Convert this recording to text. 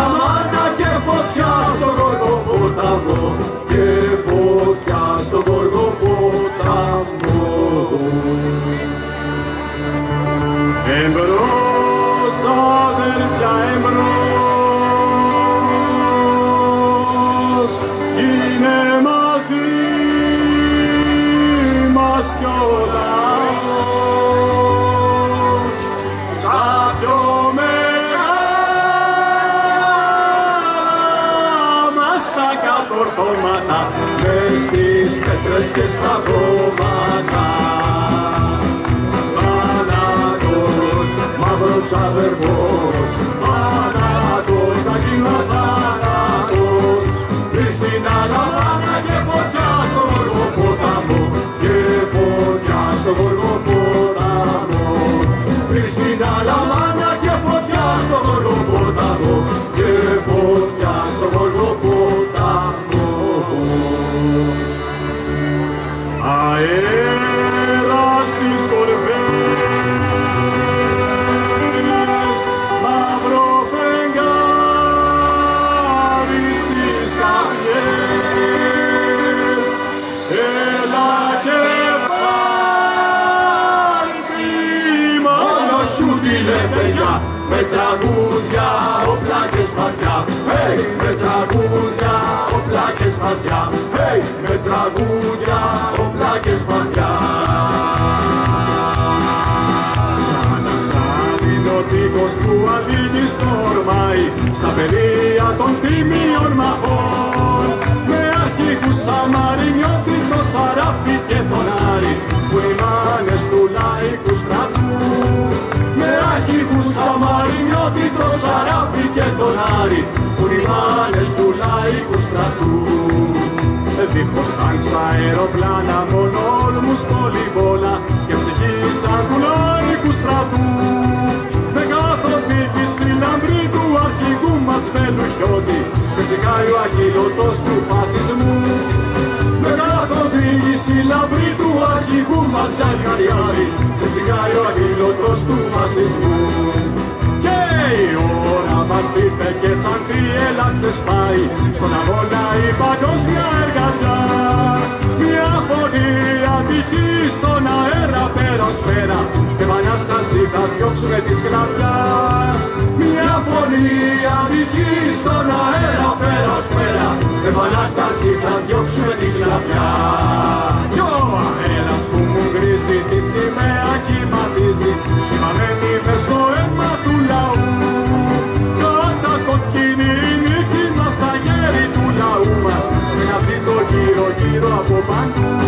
στην Αλαμάνα και φωτιά στον Γοργό ποταμό, και φωτιά στον Γοργό ποταμό. Εμπρός, αδέρφια, εμπρός, είναι μαζί μας κι ο λαός. Κατορθώματα, μες στις πέτρες και στα χώματα. Θάνατος, μαύρος αδερφός, τη λευτεριά, με τραγούδια, όπλα και σπαθιά. Hey, με τραγούδια, όπλα και σπαθιά. Hey, με τραγούδια, όπλα και σπαθιά. Σαν αξάδινο τείχος που αλύνει στορμάει στα πεδία των τιμίων μαχών με αρχικούς Σαμαρινιώτη, το Σαράφι και τον Άρη που οι μάνες του λαϊκού στρατού με αρχικούς Σαμαρινιώτη, το Σαράφι και τον Άρη που οι μάνες του λαϊκού στρατού. Δίχως τάγκς αεροπλάνα, μόνο όλμους πολυβόλα και ψυχή σαν του λαϊκού στρατού. Με καθοδήγηση λαμπρή του αρχηγού μας Βελουχιώτη ξεψυχάει ο αγγελωτός του φασισμού με καθοδήγηση λαμπρή του αρχηγού μας Γιάννη ξεψυχάει ο αγγελωτός του φασισμού θύελα ξεσπάει στον αγώνα η παγκόσμια εργατιά μια φωνή αντική στον αέρα πέρα ως πέρα και επανάσταση θα διώξουμε της σκλαβιά μια φωνή αντική στον αέρα πέρα ως πέρα επανάσταση θα διώξουμε της σκλαβιά Yo, Viro a Copango